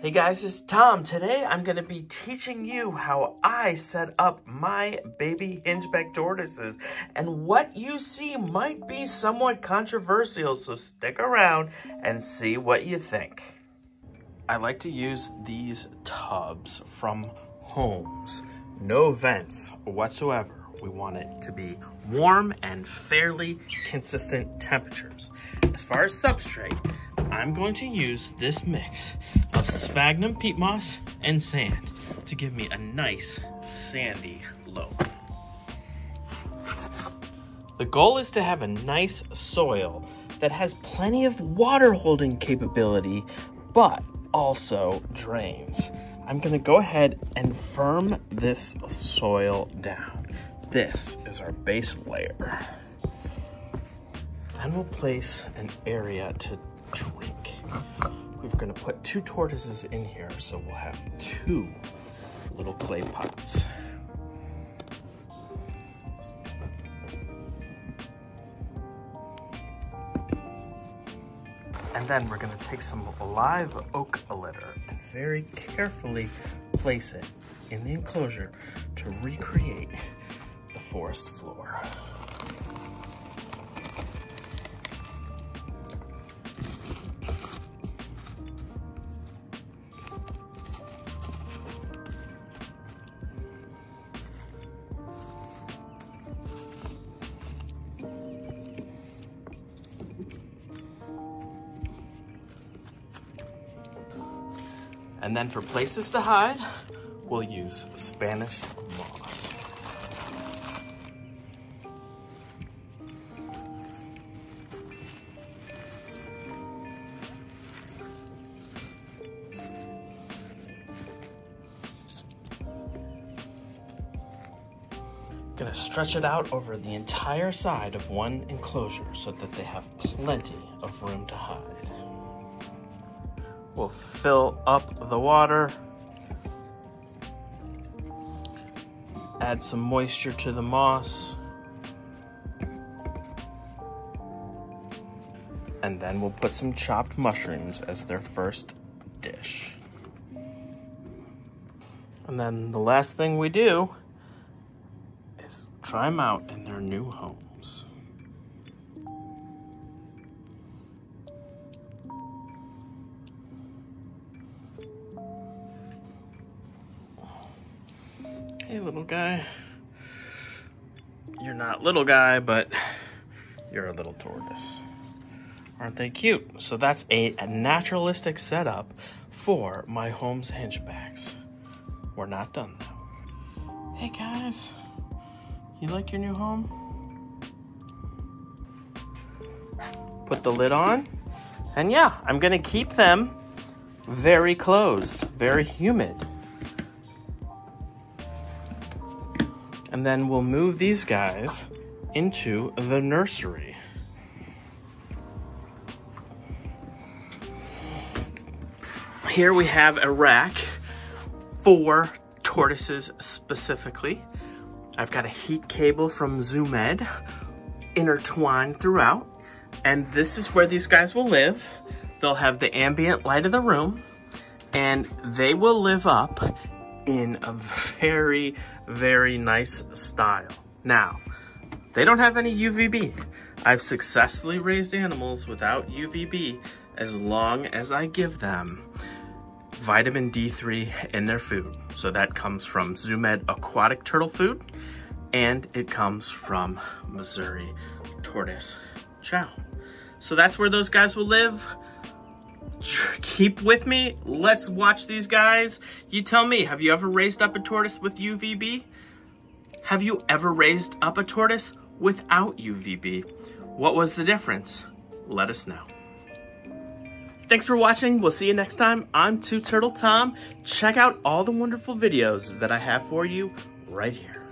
Hey guys, it's Tom. Today I'm going to be teaching you how I set up my baby hingeback tortoises. And what you see might be somewhat controversial, so stick around and see what you think. I like to use these tubs from Homes. No vents whatsoever. We want it to be warm and fairly consistent temperatures. As far as substrate, I'm going to use this mix of sphagnum peat moss and sand to give me a nice sandy loam. The goal is to have a nice soil that has plenty of water holding capability, but also drains. I'm gonna go ahead and firm this soil down. This is our base layer. Then we'll place an area to. We're gonna put two tortoises in here, so we'll have two little clay pots. And then we're gonna take some live oak litter and very carefully place it in the enclosure to recreate the forest floor. And then for places to hide, we'll use Spanish moss. Gonna stretch it out over the entire side of one enclosure so that they have plenty of room to hide. We'll fill up the water. Add some moisture to the moss. And then we'll put some chopped mushrooms as their first dish. And then the last thing we do is try them out in their new homes. Hey, little guy. You're not little guy, but you're a little tortoise. Aren't they cute? So that's a, a naturalistic setup for my home's hingebacks. We're not done though. Hey guys, you like your new home? Put the lid on. And yeah, I'm gonna keep them very closed, very humid. And then we'll move these guys into the nursery. Here we have a rack for tortoises specifically. I've got a heat cable from Zoo Med intertwined throughout. And this is where these guys will live. They'll have the ambient light of the room and they will live up in a very, very nice style. Now, they don't have any UVB. I've successfully raised animals without UVB as long as I give them vitamin D3 in their food. So that comes from Zoo Med aquatic turtle food and it comes from Mazuri tortoise chow. So that's where those guys will live keep with me. Let's watch these guys. You tell me, have you ever raised up a tortoise with UVB? Have you ever raised up a tortoise without UVB? What was the difference? Let us know. Thanks for watching. We'll see you next time. I'm Two Turtle Tom. Check out all the wonderful videos that I have for you right here.